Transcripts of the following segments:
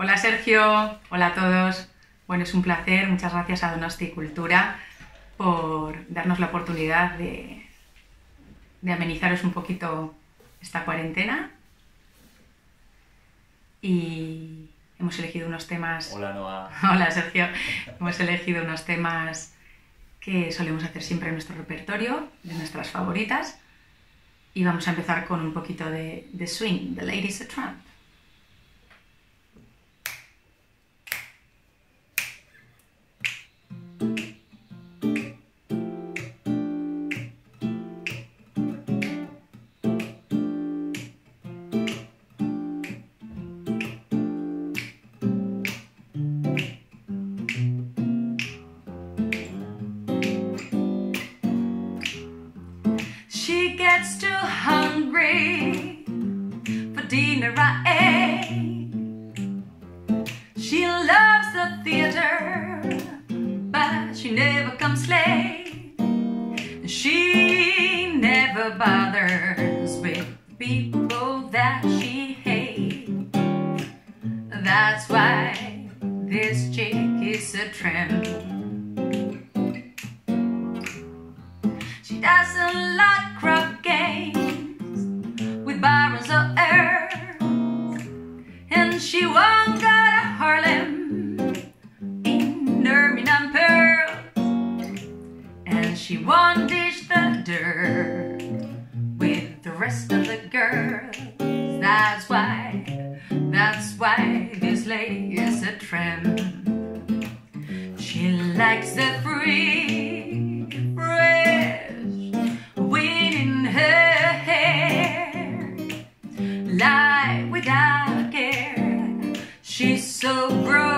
Hola Sergio, hola a todos. Bueno, es un placer, muchas gracias a Donosti Cultura por darnos la oportunidad de, de amenizaros un poquito esta cuarentena. Y hemos elegido unos temas. Hola Noah. Hola Sergio. hemos elegido unos temas que solemos hacer siempre en nuestro repertorio, de nuestras favoritas. Y vamos a empezar con un poquito de, de swing, The Ladies a Tramp. Hungry for dinner I ate. She loves the theater, but she never comes late. She never bothers with people she won't dish the dirt with the rest of the girls. That's why, that's why this lady is a tramp. She likes the free, fresh wind in her hair, lie without care. She's so broke,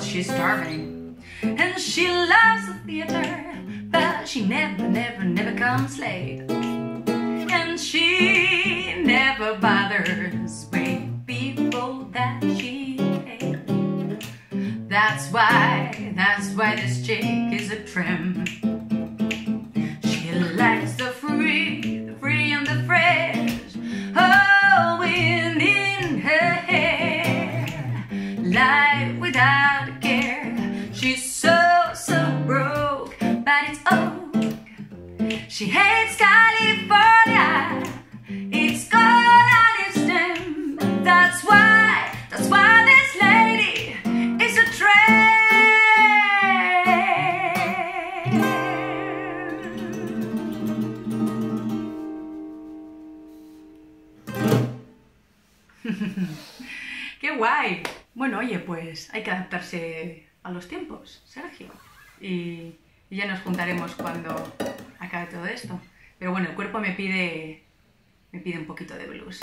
Well, she's starving, and she loves the theater, but she never, never, never comes late. And she never bothers with people that she hates. That's why, that's why this chick is a tramp. She hates California. It's gone on its stem. That's why, that's why this lady is a tramp. ¡Qué guay! Bueno, oye, pues hay que adaptarse a los tiempos, Sergio. Y, y ya nos juntaremos cuando acabe todo esto. Pero bueno, el cuerpo me pide, me pide un poquito de blues.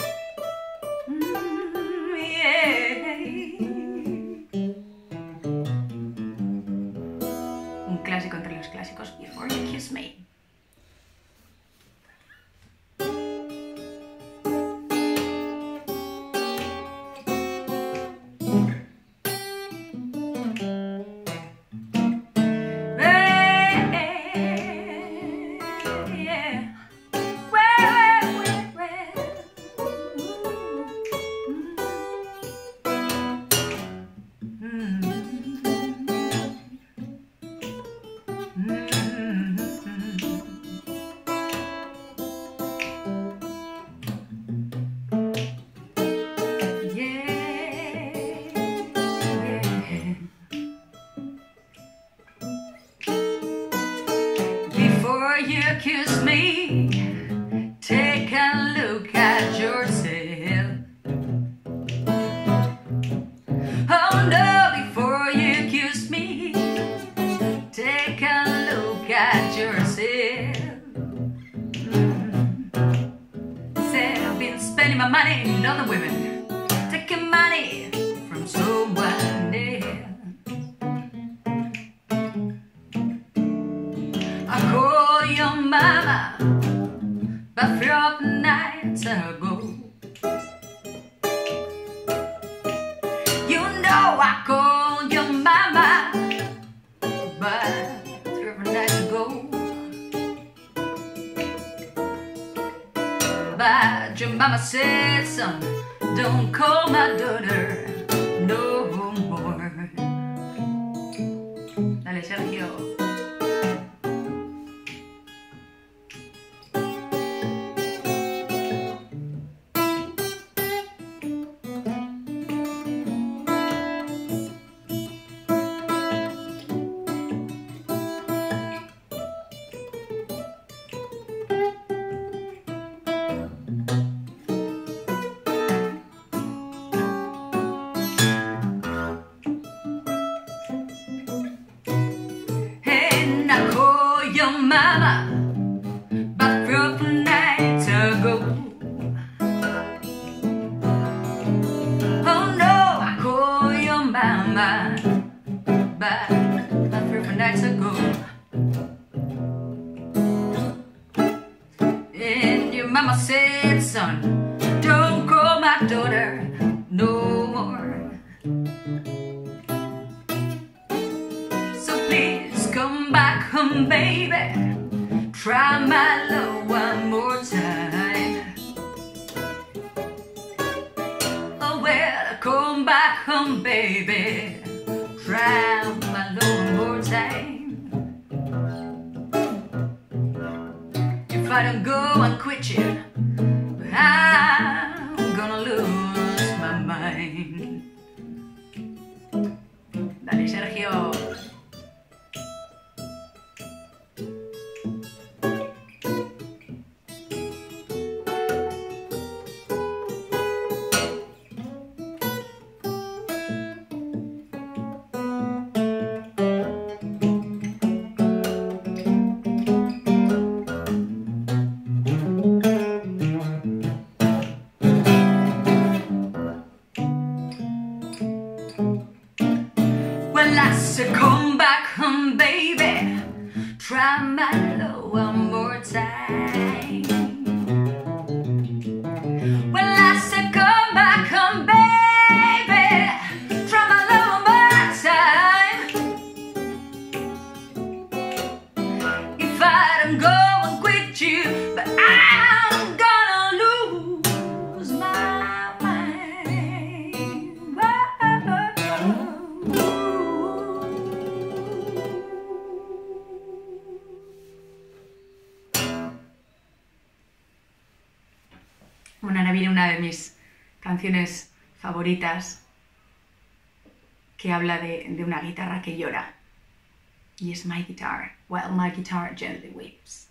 come, baby. Try my love one more time. If I don't go, I'll quit you. last to come back home, baby. Try my love. de mis canciones favoritas que habla de, de una guitarra que llora. Y es My Guitar. Well, my guitar gently weeps.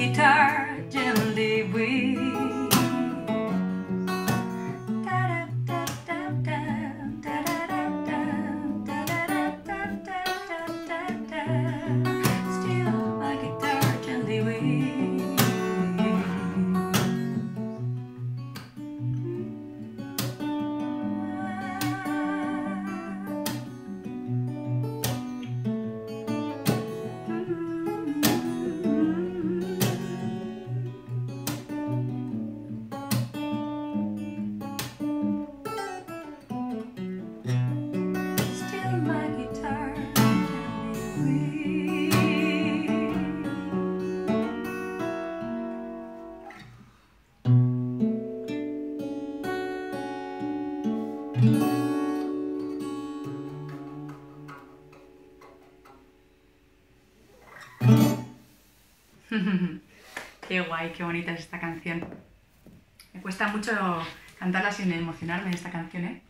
Guitar Qué guay, qué bonita es esta canción. Me cuesta mucho cantarla sin emocionarme esta canción, ¿eh?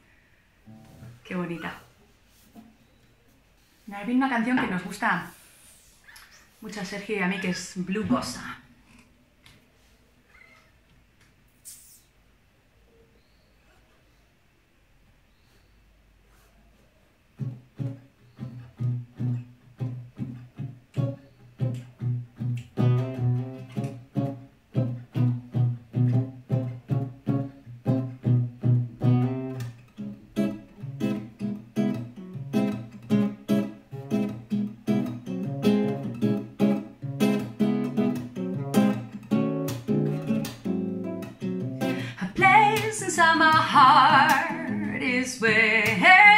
Qué bonita. Una canción que nos gusta mucho a Sergio y a mí, que es Blue Bossa. Where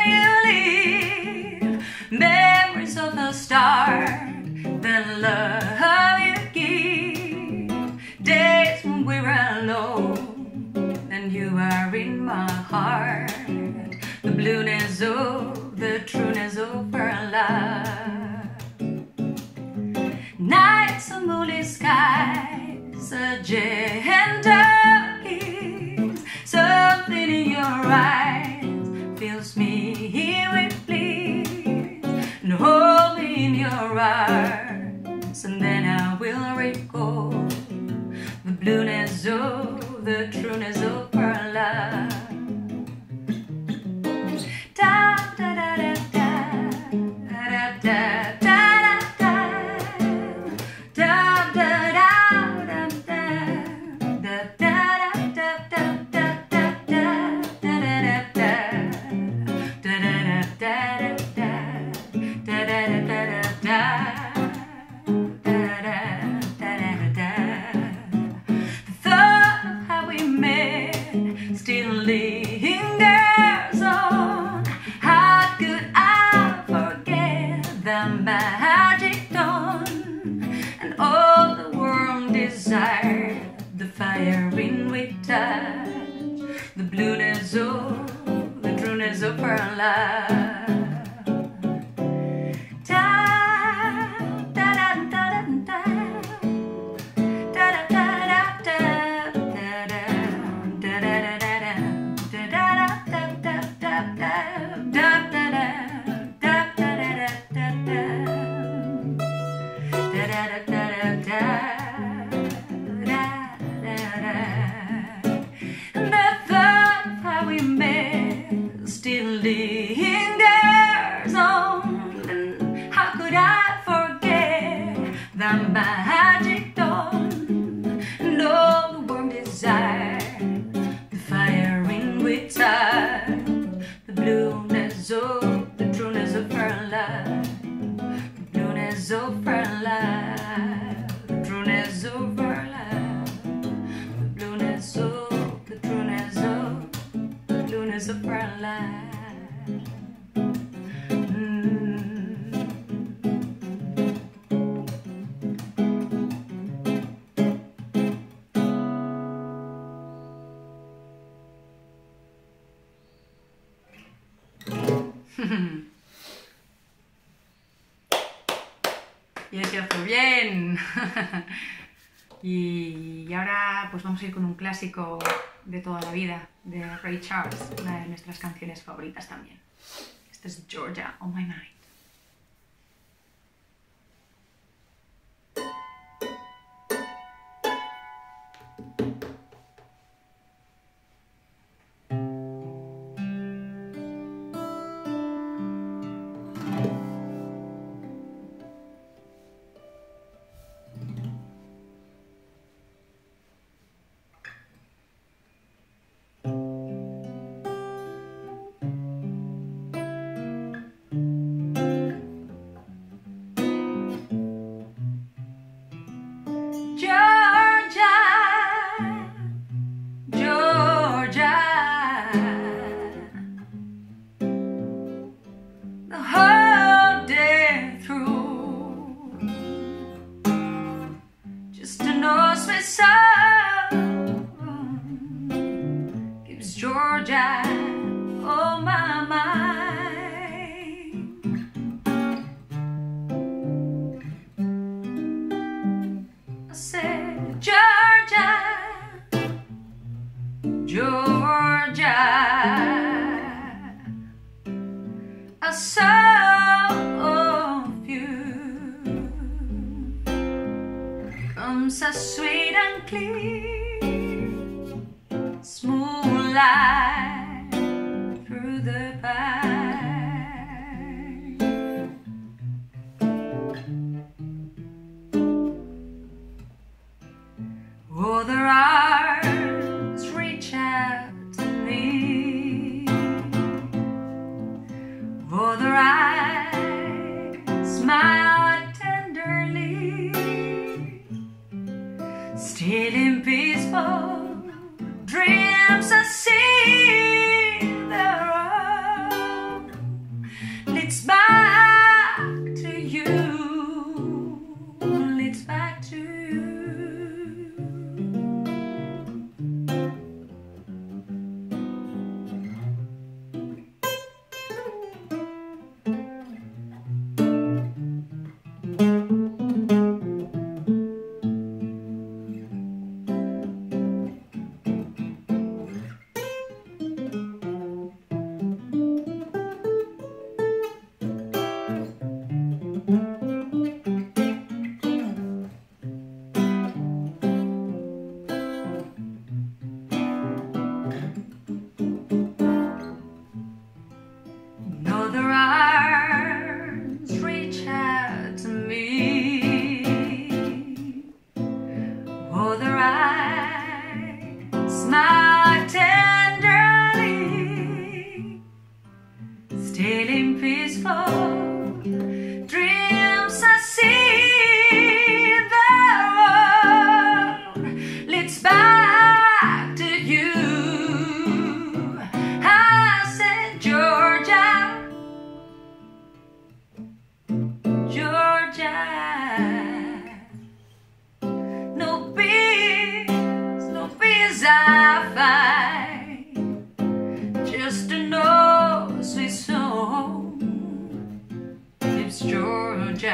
you live. Memories of the start, the love you give. Days when we were alone, and you are in my heart. The blueness of the trueness of our love. Nights of moonlit skies, a gentle blueness of oh, the trueness of oh. soon as the brown light. over life, drone is over life, balloon is over, balloon is over, is over. y, ahora pues vamos a ir con un clásico de toda la vida, de Ray Charles, una de nuestras canciones favoritas también. Esta es Georgia on my mind. Still in peaceful dreams I see.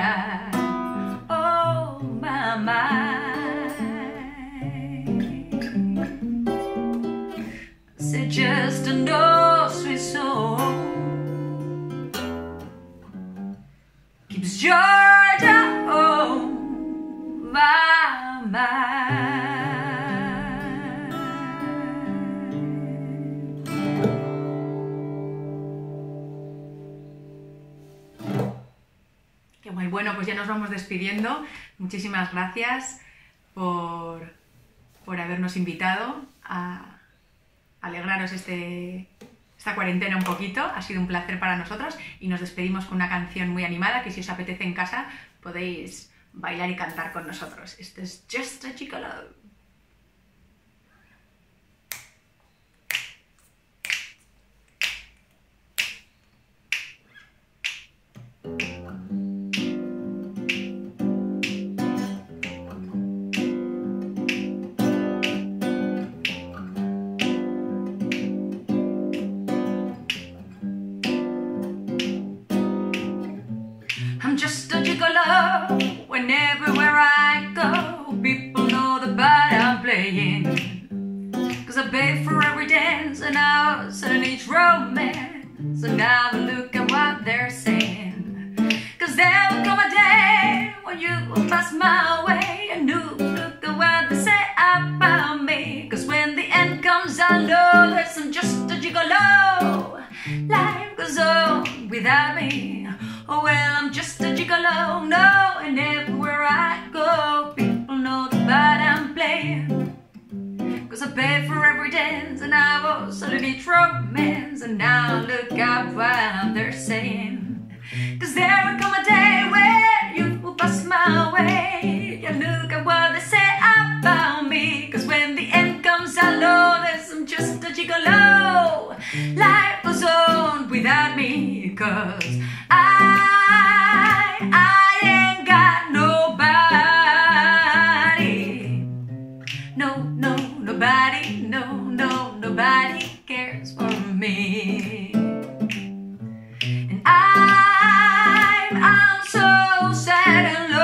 my, oh my, my. Say just a no sweet soul keeps joy. Pues ya nos vamos despidiendo. Muchísimas gracias por, por habernos invitado a alegraros este, esta cuarentena un poquito. Ha sido un placer para nosotros y nos despedimos con una canción muy animada que si os apetece en casa podéis bailar y cantar con nosotros. Esto es Just a Gigolo. I pay for every dance, and I've also need romance, and now look out what they're saying. Cause there will come a day when you will pass my way, and look at what they say about me. Cause when the end comes, I know that I'm just a gigolo. Life goes on without me, cause I, I nobody cares for me. And I'm, I'm so sad and lonely.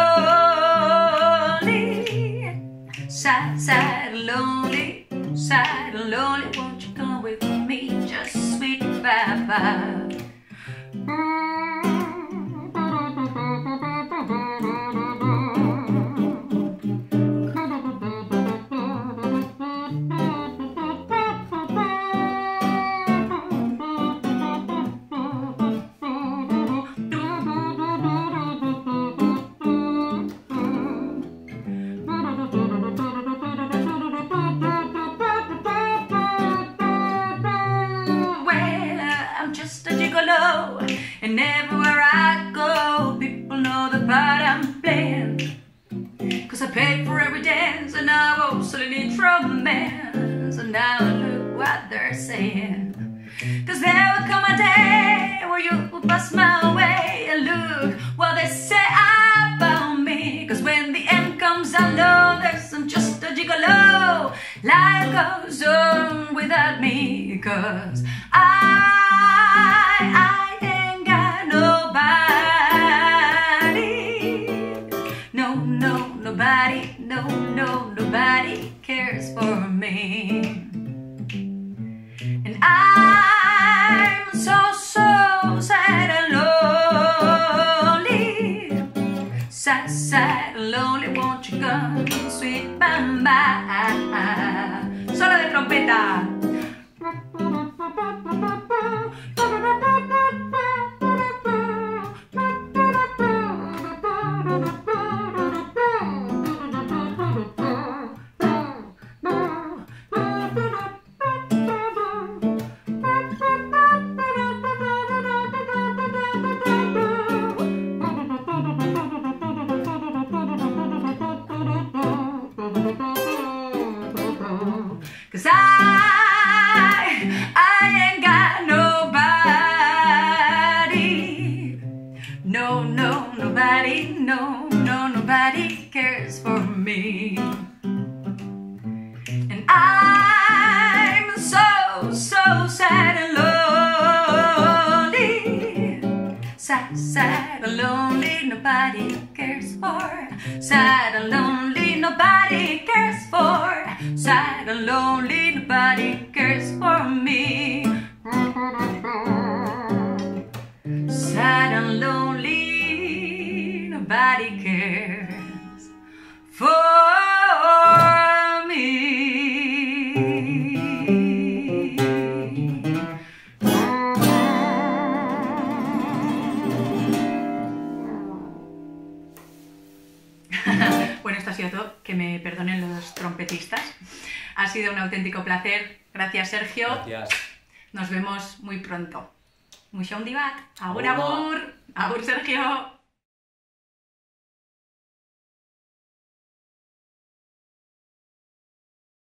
They're. Cause there will come a day where you will pass my way, and look what they say about me. Cause when the end comes, I know there's I'm just a gigolo. Life goes on without me, cause I, I Solo nobody cares for. Sad and lonely, nobody cares for. Sad and lonely, nobody cares for me. Sad and lonely, nobody cares for que me perdonen los trompetistas. Ha sido un auténtico placer. Gracias, Sergio. Gracias. Nos vemos muy pronto. Mucho un. Agur, Agur. agur. Agur, Sergio.